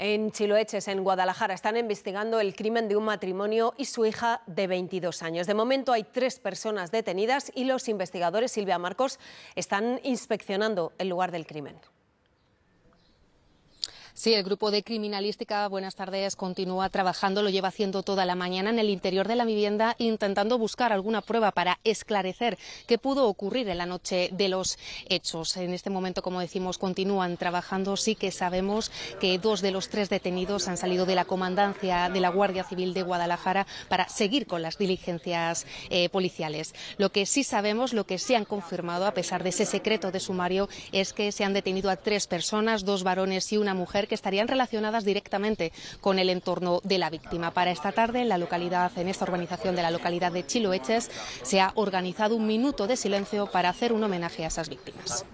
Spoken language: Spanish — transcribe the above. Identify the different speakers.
Speaker 1: En Chiloeches, en Guadalajara, están investigando el crimen de un matrimonio y su hija de 22 años. De momento hay tres personas detenidas y los investigadores, Silvia Marcos, están inspeccionando el lugar del crimen.
Speaker 2: Sí, el grupo de criminalística, buenas tardes, continúa trabajando, lo lleva haciendo toda la mañana en el interior de la vivienda, intentando buscar alguna prueba para esclarecer qué pudo ocurrir en la noche de los hechos. En este momento, como decimos, continúan trabajando. Sí que sabemos que dos de los tres detenidos han salido de la comandancia de la Guardia Civil de Guadalajara para seguir con las diligencias eh, policiales. Lo que sí sabemos, lo que sí han confirmado, a pesar de ese secreto de sumario, es que se han detenido a tres personas, dos varones y una mujer, que estarían relacionadas directamente con el entorno de la víctima. Para esta tarde, en la localidad, en esta organización de la localidad de Chiloeches, se ha organizado un minuto de silencio para hacer un homenaje a esas víctimas.